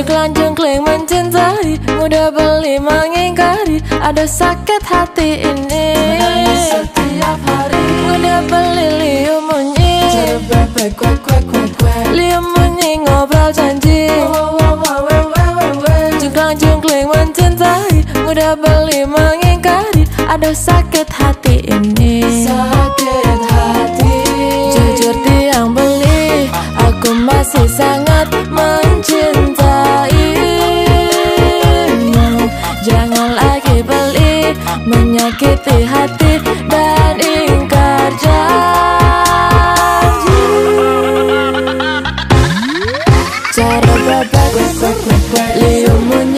Jengklang jengkling mencintai Mudah beli mengingkari. Ada sakit hati ini. Setiap hari. Mudah beli liu munyi Liu munyi ngobrol janji. Jengklang jengkling mencintai Mudah beli mengingkari. Ada sakit hati ini lagi beli menyakiti hati dan ingkar janji. Cara berbagai